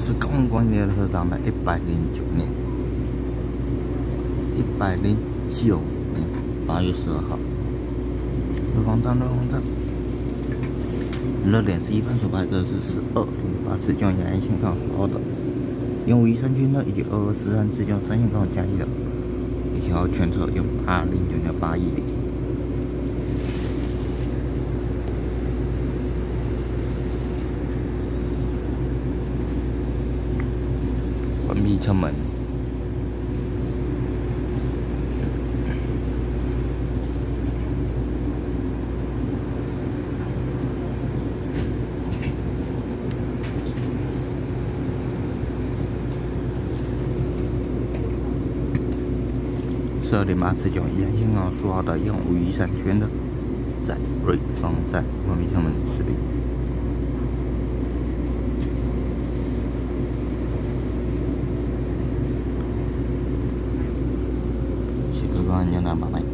是刚关列车长的一百零九年，一百零九年八月十二号，热房站，热房站，热点是一般所拍摄是十二零八次将亚线杠所有的，用五一三军的以及二二四三次将三线杠加一的，以及全车用八零九点八一零。关闭车门。十二点八次九，沿线啊，说好的用五一三圈的，在瑞 Nyonya namanya.